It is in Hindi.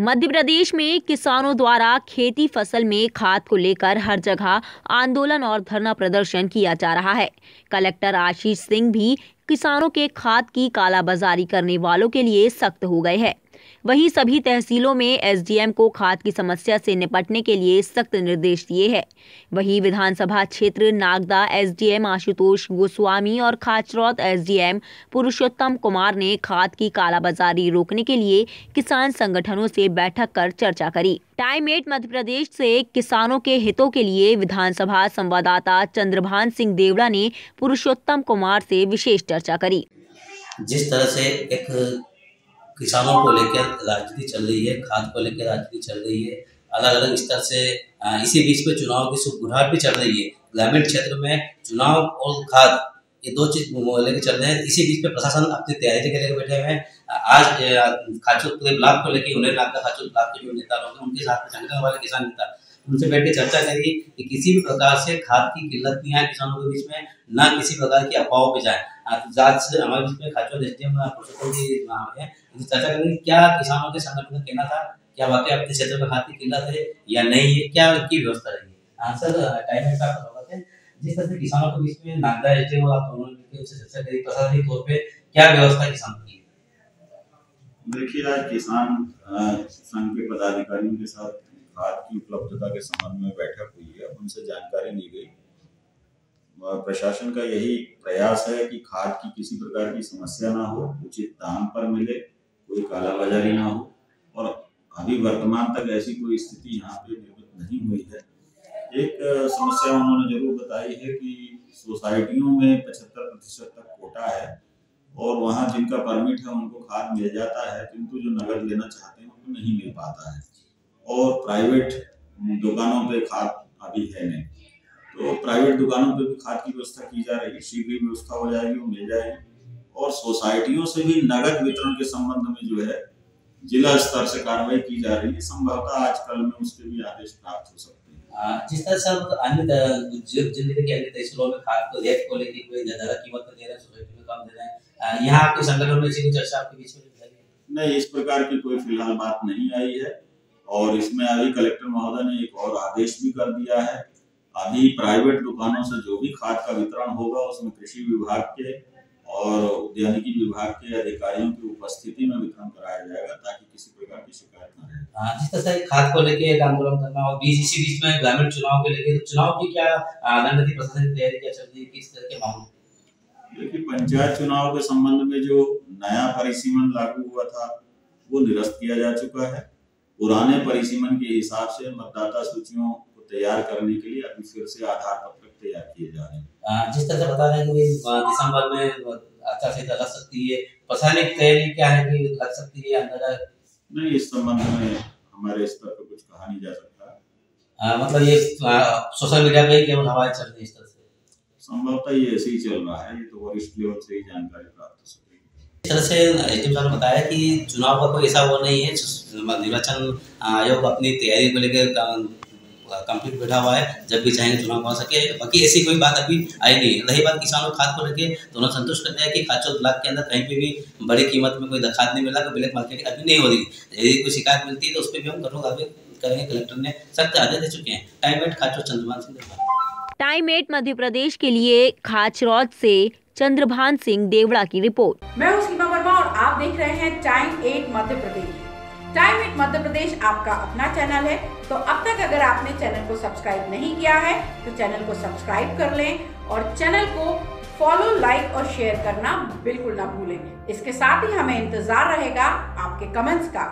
मध्य प्रदेश में किसानों द्वारा खेती फ़सल में खाद को लेकर हर जगह आंदोलन और धरना प्रदर्शन किया जा रहा है। कलेक्टर आशीष सिंह भी किसानों के खाद की कालाबाजारी करने वालों के लिए सख्त हो गए हैं। वहीं सभी तहसीलों में एसडीएम को खाद की समस्या से निपटने के लिए सख्त निर्देश दिए हैं। वहीं विधानसभा क्षेत्र नागदा एसडीएम आशुतोष गोस्वामी और खाचरौत एसडीएम पुरुषोत्तम कुमार ने खाद की कालाबाजारी रोकने के लिए किसान संगठनों से बैठक कर चर्चा करी। टाइम एट मध्य प्रदेश से किसानों के हितों के लिए विधानसभा संवाददाता चंद्रभान सिंह देवड़ा ने पुरुषोत्तम कुमार से विशेष चर्चा करी। जिस तरह से एक किसानों को लेकर राजनीति चल रही है, खाद को लेकर राजनीति चल रही है। अलग अलग स्तर से इसी बीच में चुनाव की सुगुराहट भी चल रही है। ग्रामीण क्षेत्र में चुनाव और खाद ये दो चीज़ लेकर चल रहे हैं। इसी बीच में प्रशासन अपनी तैयारी के लेकर बैठे हुए हैं। आज खाचुर ब्लॉक को लेकर उन्हें लाख खाचो ब्लॉक के जो नेता लोग उनके साथ में जंगल वाले किसान नेता उनसे बैठ के चर्चा करिए कि किसी भी प्रकार से खाद की किल्लत नहीं आए किसानों के बीच में, ना किसी प्रकार की अफवाहों पे जाए। हमारे बीच में खाचो एसडीएम प्रोटोकॉल की चर्चा करेंगे क्या किसानों के संगठन का कहना था? क्या वाकई आपके क्षेत्र में खाद की किल्लत है या नहीं है? क्या की व्यवस्था रहेगी आंसर टाइम जिस तरह से किसानों के बीच में नागदा, एसडीएम और आप दोनों उससे चर्चा करी, प्रशासनिक तौर पे क्या व्यवस्था किसानों की देखिए, आज किसान संघ के पदाधिकारियों के साथ खाद की उपलब्धता के संबंध में बैठक हुई है। उनसे जानकारी ली गई। प्रशासन का यही प्रयास है कि खाद की किसी प्रकार की समस्या ना हो, उचित दाम पर मिले, कोई कालाबाजारी ना हो। और अभी वर्तमान तक ऐसी कोई स्थिति यहाँ पे निर्मित नहीं हुई है। एक समस्या उन्होंने ज़रूर बताई है कि सोसाइटियों में पचहत्तर प्रतिशत तक कोटा है और वहाँ जिनका परमिट है उनको खाद मिल जाता है, किंतु जो नगद लेना चाहते हैं उनको नहीं मिल पाता है। और प्राइवेट दुकानों पे खाद अभी है नहीं। तो प्राइवेट दुकानों पे भी खाद की व्यवस्था की जा रही है। शीघ्र ही व्यवस्था हो जाएगी वो मिल जाएगी। और सोसाइटियों से भी नगद वितरण के संबंध में जो है जिला स्तर से कार्रवाई की जा रही है। संभवतः आजकल में उसके भी आदेश प्राप्त हो सकते हैं। जिस तरह से अन्य ज़िले के अन्य तहसीलों में खाद को रेट को लेकर कोई ज़्यादा कीमत दे रहे हैं सोसाइटी में कम दे रहे हैं यहाँ आपके संगठन में चर्चा आपके बीच में नहीं इस प्रकार की कोई फ़िलहाल बात नहीं आई है। और इसमें अभी कलेक्टर महोदय ने एक और आदेश भी कर दिया है। अभी प्राइवेट दुकानों से जो भी खाद का वितरण होगा उसमें कृषि विभाग के और उद्यानिकी विभाग के अधिकारियों की उपस्थिति में वितरण कराया जाएगा ताकि किसी प्रकार की शिकायत न रहे। हाँ, जिस तरह से खाद को लेके एक आंदोलन करना और बीच इसी बीच में ग्रामीण चुनाव के लेके तो चुनाव की क्या रणनीति प्रशासन की तैयारी क्या चल रही है किस तरह के मामले? देखिए पंचायत चुनाव के संबंध में जो नया परिसीमन लागू हुआ था वो निरस्त किया जा चुका है। पुराने परिसीमन के हिसाब से मतदाता सूचियों को तैयार करने के लिए अभी फिर से आधार पत्रक तैयार किए जा रहे हैं। जिस तरह से बता रहे हैं कि दिसंबर में आचार संहिता लग सकती है। प्रशासनिक तैयारी क्या है कि लग सकती है अंदर नहीं इस संबंध में हमारे स्तर पर कुछ कहा नहीं जा सकता। आ, मतलब ये सोशल मीडिया पे केवल हवाएँ चल रही है इस तरह से। संभवतः ये ऐसे ही चल रहा है। ये तो वरिष्ठ लेवल से ही जानकारी प्राप्त हो सकती तरह से एसडीएम ने बताया कि चुनाव का कोई ऐसा वो नहीं है निर्वाचन आयोग अपनी तैयारी को लेकर कंप्लीट बैठा हुआ है, जब भी चाहेंगे चुनाव हो सके। बाकी ऐसी कोई बात अभी आई नहीं रही बात किसानों खाद को लेकर दोनों संतुष्ट करते हैं कि खाचो ब्लॉक के अंदर कहीं पे भी बड़ी कीमत में कोई खाद नहीं मिला तो ब्लैक मार्केट अभी नहीं हो रही। यदि कोई शिकायत मिलती है तो उस पर भी हम अभी करेंगे। कलेक्टर ने सख्त आदेश दे चुके हैं। टाइम एट खाचो चंद्रमान सिंह टाइम एट मध्य प्रदेश के लिए खाचरौद से चंद्रभान सिंह देवड़ा की रिपोर्ट। मैं हूँ सीमा वर्मा और आप देख रहे हैं time eight Madhya Pradesh time eight Madhya Pradesh आपका अपना चैनल है तो अब तक अगर आपने चैनल को सब्सक्राइब नहीं किया है तो चैनल को सब्सक्राइब कर लें और चैनल को फॉलो, लाइक और शेयर करना बिल्कुल ना भूलें। इसके साथ ही हमें इंतज़ार रहेगा आपके कमेंट्स का।